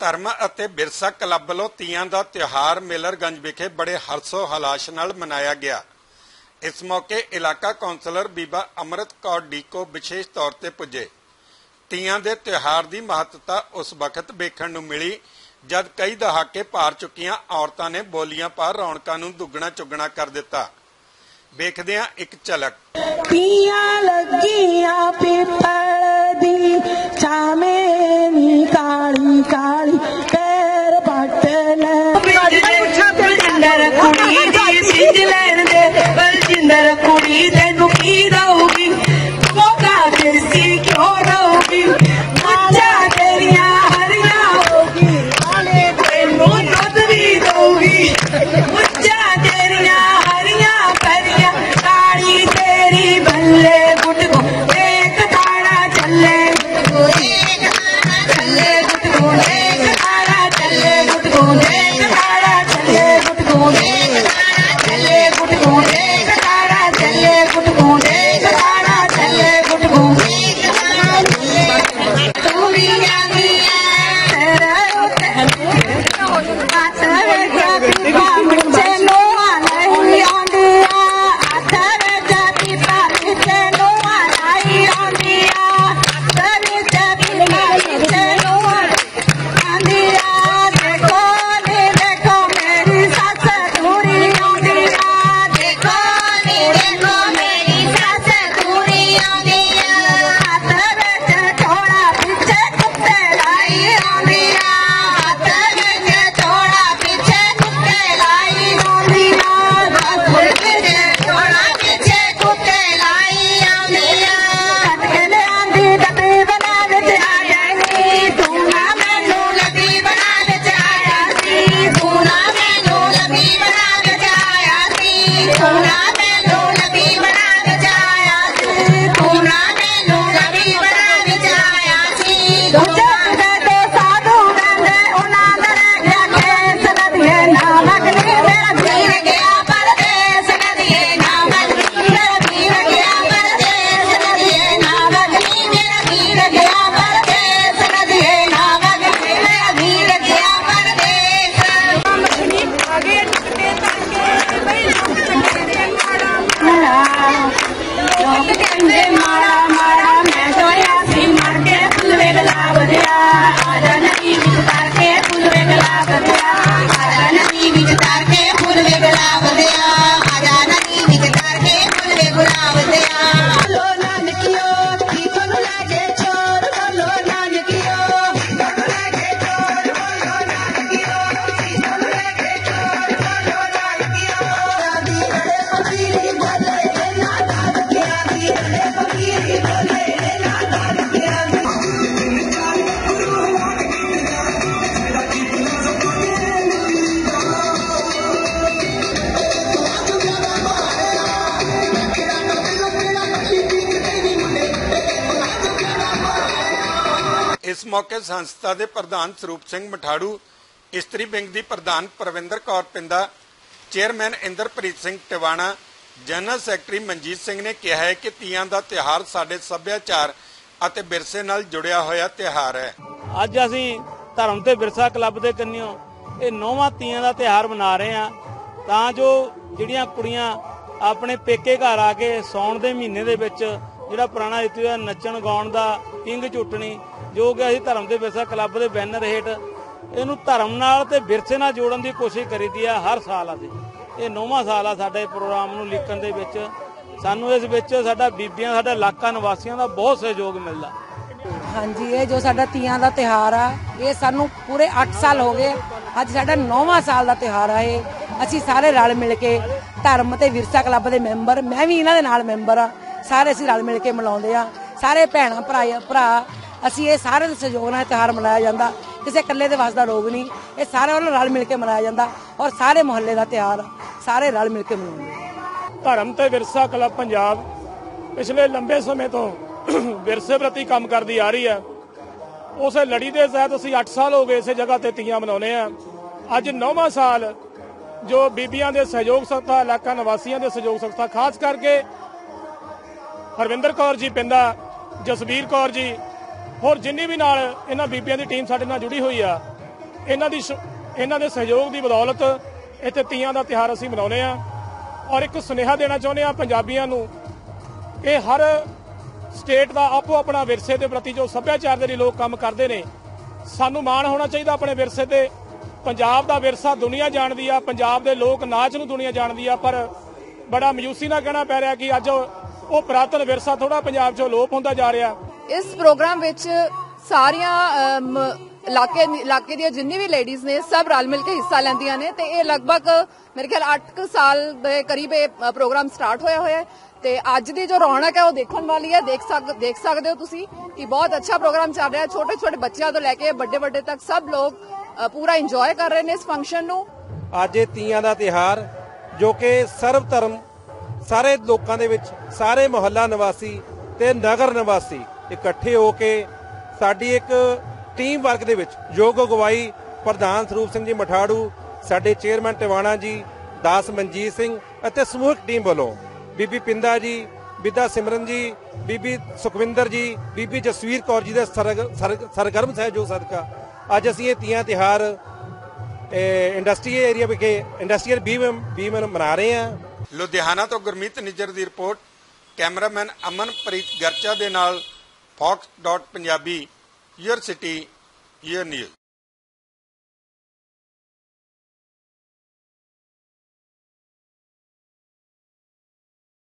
ਧਰਮ ਅਤੇ ਬਿਰਸਾ ਕਲੱਬ ਵੱਲੋਂ ਤੀਆਂ ਦਾ ਤਿਉਹਾਰ ਮੇਲਰਗੰਜ ਵਿਖੇ ਬੜੇ ਹਰਸੋ ਹਲਾਸ਼ ਨਾਲ ਮਨਾਇਆ ਗਿਆ। ਇਸ ਮੌਕੇ ਇਲਾਕਾ ਕੌਂਸਲਰ ਬੀਬਾ ਅਮਰਤ ਕੌਰ ਡੀਕੋ ਵਿਸ਼ੇਸ਼ ਤੌਰ ਤੇ ਪੁੱਜੇ। ਤੀਆਂ ਦੇ ਤਿਉਹਾਰ ਦੀ ਮਹੱਤਤਾ ਉਸ ਵਕਤ ਵੇਖਣ ਨੂੰ ਮਿਲੀ ਜਦ ਕਈ ਦਹਾਕੇ ਭਾਰ ਚੁੱਕੀਆਂ ਔਰਤਾਂ ਨੇ ਬੋਲੀਆਂ ਪਾ ਰੌਣਕਾਂ ਨੂੰ ਦੁੱਗਣਾ ਚੁੱਗਣਾ ਕਰ ਦਿੱਤਾ। ਵੇਖਦੇ ਹਾਂ ਇੱਕ ਝਲਕ। ਪੀਆਂ ਲੱਗੀਆਂ ਪਿੱਪਲ ਦੀ ਛਾਵੇਂ ਨੀ Yeah. ਇਸ ਮੌਕੇ ਸੰਸਥਾ ਦੇ ਪ੍ਰਧਾਨ ਸਰੂਪ ਸਿੰਘ ਮਠਾੜੂ, ਇਸਤਰੀ ਵਿੰਗ ਦੀ ਪ੍ਰਧਾਨ Parvinder Kaur Pinda, chairman Inderpreet Singh Tiwana, general secretary Manjit Singh ਨੇ ਕਿਹਾ ਹੈ ਕਿ ਤੀਆਂ ਦਾ ਤਿਉਹਾਰ ਸਾਡੇ ਸੱਭਿਆਚਾਰ ਅਤੇ ਵਿਰਸੇ ਨਾਲ ਜੁੜਿਆ ਹੋਇਆ ਤਿਉਹਾਰ ਹੈ। ਅੱਜ ਅਸੀਂ ਧਰਮ ਤੇ ਵਿਰਸਾ ਕਲੱਬ ਦੇ ਕੰਨਿਓ ਇਹ ਨੌਵਾਂ ਤੀਆਂ ਦਾ ਤਿਉਹਾਰ ਮਨਾ ਰਹੇ ਹਾਂ। ਤਾਂ ਜੋ ਜਿਹੜੀਆਂ ਕੁੜੀਆਂ ਆਪਣੇ ਪੇਕੇ ਘਰ ਆ ਕੇ ਸੌਣ ਦੇ ਮਹੀਨੇ ਦੇ ਵਿੱਚ ਜਿਹੜਾ ਪੁਰਾਣਾ ਰੀਤੀ ਹੋਇਆ ਨੱਚਣ ਗਾਉਣ ਦਾ ਪਿੰਗ ਝੁੱਟਣੀ ਜੋ ਕਿ ਅਸੀਂ ਧਰਮ ਦੇ ਵਿਰਸਾ ਕਲੱਬ ਦੇ ਬੈਨਰ ਹੇਠ ਇਹਨੂੰ ਧਰਮ ਨਾਲ ਤੇ ਵਿਰਸੇ ਨਾਲ ਜੋੜਨ ਦੀ ਕੋਸ਼ਿਸ਼ ਕਰੀਦੀ ਆ ਹਰ ਸਾਲ ਅਸੀਂ। ਇਹ ਨੌਵਾਂ ਸਾਲ ਆ ਸਾਡੇ ਪ੍ਰੋਗਰਾਮ ਨੂੰ ਲਿਖਣ ਦੇ ਵਿੱਚ। ਸਾਨੂੰ ਇਸ ਵਿੱਚ ਸਾਡਾ ਬੀਬੀਆਂ, ਸਾਡਾ ਇਲਾਕਾ ਨਿਵਾਸੀਆਂ ਦਾ ਬਹੁਤ ਸਹਿਯੋਗ ਮਿਲਦਾ। ਹਾਂਜੀ, ਇਹ ਜੋ ਸਾਡਾ ਤੀਆਂ ਦਾ ਤਿਹਾਰ ਆ, ਇਹ ਸਾਨੂੰ ਪੂਰੇ 8 ਸਾਲ ਹੋ ਗਏ। ਅੱਜ ਸਾਡਾ 9ਵਾਂ ਸਾਲ ਦਾ ਤਿਹਾਰ ਆ ਇਹ। ਅਸੀਂ ਸਾਰੇ ਰਲ ਮਿਲ ਕੇ ਧਰਮ ਤੇ ਵਿਰਸਾ ਕਲੱਬ ਦੇ ਮੈਂਬਰ, ਮੈਂ ਵੀ ਇਹਨਾਂ ਦੇ ਨਾਲ ਮੈਂਬਰ ਆ। ਸਾਰੇ ਅਸੀਂ ਰਲ ਮਿਲ ਕੇ ਮਨਾਉਂਦੇ ਆ। ਸਾਰੇ ਭੈਣਾਂ ਭਰਾ ਭਰਾ, ਅਸੀਂ ਇਹ ਸਾਰੇ ਦੇ ਸਹਿਯੋਗ ਨਾਲ ਤਿਹਾਰ ਮਨਾਇਆ ਜਾਂਦਾ। ਕਿਸੇ ਇਕੱਲੇ ਦੇ ਵਾਸ ਦਾ ਰੋਗ ਨਹੀਂ, ਇਹ ਸਾਰੇ ਵੱਲੋਂ ਰਲ ਮਿਲ ਕੇ ਮਨਾਇਆ ਜਾਂਦਾ ਔਰ ਸਾਰੇ ਮੁਹੱਲੇ ਦਾ ਤਿਹਾਰ ਸਾਰੇ ਰਲ ਮਿਲ ਕੇ ਮਨਾਉਂਦੇ ਧਰਮ ਤੇ ਵਿਰਸਾ ਕਲੱਬ ਪੰਜਾਬ ਪਿਛਲੇ ਲੰਬੇ ਸਮੇਂ ਤੋਂ ਵਿਰਸੇ ਪ੍ਰਤੀ ਕੰਮ ਕਰਦੀ ਆ ਰਹੀ ਹੈ। ਉਸੇ ਲੜੀ ਦੇ ਤਹਿਤ ਅਸੀਂ 8 ਸਾਲ ਹੋ ਗਏ ਇਸੇ ਜਗ੍ਹਾ ਤੇ ਤੀਆਂ ਮਨਾਉਨੇ ਆ ਅੱਜ 9ਵਾਂ ਸਾਲ ਜੋ ਬੀਬੀਆਂ ਦੇ ਸਹਿਯੋਗ ਸੰਸਥਾ, ਇਲਾਕਾ ਨਿਵਾਸੀਆਂ ਦੇ ਸਹਿਯੋਗ ਸੰਸਥਾ, ਖਾਸ ਕਰਕੇ ਹਰਵਿੰਦਰ ਕੌਰ ਜੀ, ਪਿੰਦਾ ਜਸਵੀਰ ਕੌਰ ਜੀ, ਹੋਰ ਜਿੰਨੀ ਵੀ ਨਾਲ ਇਹਨਾਂ ਬੀਬੀਆਂ ਦੀ ਟੀਮ ਸਾਡੇ ਨਾਲ ਜੁੜੀ ਹੋਈ ਆ, ਇਹਨਾਂ ਦੀ ਸ਼- ਇਹਨਾਂ ਦੇ ਸਹਿਯੋਗ ਦੀ ਬਦੌਲਤ ਇੱਥੇ ਤੀਆਂ ਦਾ ਤਿਹਾਰ ਅਸੀਂ ਮਨਾਉਂਦੇ ਆ ਔਰ ਇੱਕ ਸੁਨੇਹਾ ਦੇਣਾ ਚਾਹੁੰਦੇ ਆ ਪੰਜਾਬੀਆਂ ਨੂੰ ਕਿ ਹਰ ਸਟੇਟ ਦਾ ਆਪੋ ਆਪਣਾ ਵਿਰਸੇ ਦੇ ਪ੍ਰਤੀ ਜੋ ਸੱਭਿਆਚਾਰ ਦੇ ਲਈ ਲੋਕ ਕੰਮ ਕਰਦੇ ਨੇ, ਸਾਨੂੰ ਮਾਣ ਹੋਣਾ ਚਾਹੀਦਾ ਆਪਣੇ ਵਿਰਸੇ ਤੇ। ਪੰਜਾਬ ਦਾ ਵਿਰਸਾ ਦੁਨੀਆ ਜਾਣਦੀ ਆ, ਪੰਜਾਬ ਦੇ ਲੋਕ ਨਾਚ ਨੂੰ ਦੁਨੀਆ ਜਾਣਦੀ ਆ, ਪਰ ਬੜਾ ਮਯੂਸੀ ਨਾਲ ਕਹਿਣਾ ਪੈ ਰਿਹਾ ਕਿ ਅੱਜ ਉਹ ਪੁਰਾਤਨ ਵਿਰਸਾ ਥੋੜਾ ਪੰਜਾਬ 'ਚੋਂ ਲੋਪ ਹੁੰਦਾ ਜਾ ਰਿਹਾ। ਇਸ ਪ੍ਰੋਗਰਾਮ ਵਿੱਚ ਸਾਰੀਆਂ ਇਲਾਕੇ ਇਲਾਕੇ ਦੀਆਂ ਜਿੰਨੀ ਵੀ ਲੇਡੀਜ਼ ਨੇ ਸਭ ਰਲ ਮਿਲ ਕੇ ਹਿੱਸਾ ਲੈਂਦੀਆਂ ਨੇ ਤੇ ਇਹ ਲਗਭਗ ਮੇਰੇ ਖਿਆਲ 8 ਸਾਲ ਦੇ ਕਰੀਬ ਇਹ ਪ੍ਰੋਗਰਾਮ ਸਟਾਰਟ ਹੋਇਆ ਹੋਇਆ ਹੈ ਤੇ ਅੱਜ ਦੀ ਜੋ ਰੌਣਕ ਹੈ ਉਹ ਦੇਖਣ ਵਾਲੀ ਹੈ। ਦੇਖ ਸਕ ਦੇਖ ਸਕਦੇ ਹੋ ਤੁਸੀਂ ਕਿ ਬਹੁਤ ਅੱਛਾ ਪ੍ਰੋਗਰਾਮ ਚੱਲ ਰਿਹਾ ਹੈ। ਛੋਟੇ ਛੋਟੇ ਬੱਚਿਆਂ ਤੋਂ ਲੈ ਕੇ ਵੱਡੇ ਵੱਡੇ ਤੱਕ ਸਭ ਲੋਕ ਪੂਰਾ ਇੰਜੋਏ ਕਰ ਰਹੇ ਨੇ ਇਸ ਫੰਕਸ਼ਨ ਨੂੰ। ਅੱਜ ਇਹ ਤੀਆਂ ਦਾ ਤਿਹਾਰ ਜੋ ਕਿ ਸਰਵ ਧਰਮ ਸਾਰੇ ਲੋਕਾਂ ਦੇ ਵਿੱਚ ਸਾਰੇ ਮੁਹੱਲਾ ਨਿਵਾਸੀ ਤੇ ਨਗਰ ਨਿਵਾਸੀ ਇਕੱਠੇ ਹੋ ਕੇ ਸਾਡੀ ਇੱਕ ਟੀਮ ਵਰਕ ਦੇ ਵਿੱਚ ਯੋਗ ਅਗਵਾਈ ਪ੍ਰਧਾਨ ਸਰੂਪ ਸਿੰਘ ਜੀ ਮਠਾੜੂ, ਸਾਡੇ ਚੇਅਰਮੈਨ ਟਿਵਾਣਾ ਜੀ, ਦਾਸ ਮਨਜੀਤ ਸਿੰਘ ਅਤੇ ਸਮੂਹਕ ਟੀਮ ਵੱਲੋਂ ਬੀਬੀ ਪਿੰਦਾ ਜੀ ਵਿਦਾ ਸਿਮਰਨ ਜੀ, ਬੀਬੀ ਸੁਖਵਿੰਦਰ ਜੀ, ਬੀਬੀ ਜਸਵੀਰ ਕੌਰ ਜੀ ਦੇ ਸਰਗ- ਸਰਗ- ਸਰਗਰਮ ਸਹਿਯੋਗ ਸਦਕਾ ਅੱਜ ਅਸੀਂ ਇਹ ਤੀਆਂ ਤਿਹਾਰ ਇੰਡਸਟਰੀਅਲ ਏਰੀਆ ਵਿਖੇ, ਇੰਡਸਟਰੀਅਲ ਬੀਮ ਬੀਮ ਮਨਾ ਰਹੇ ਹਾਂ। ਲੁਧਿਆਣਾ ਤੋਂ ਗੁਰਮੀਤ ਨਿੱਜਰ ਦੀ ਰਿਪੋਰਟ, ਕੈਮਰਾਮੈਨ ਅਮਨਪ੍ਰੀਤ ਗਰਚਾ ਦੇ ਨਾਲ fox.ਪੰਜਾਬੀ ਯੂਰ ਸਿਟੀ ਯੂਰ ਨਿਊਜ਼